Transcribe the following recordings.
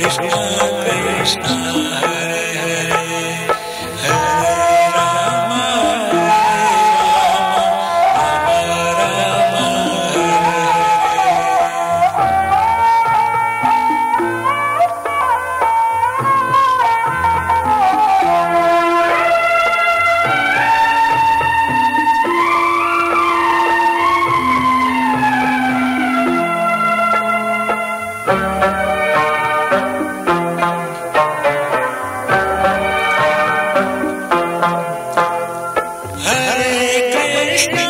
Krishna Krishna Yeah.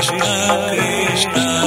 Krishna Krishna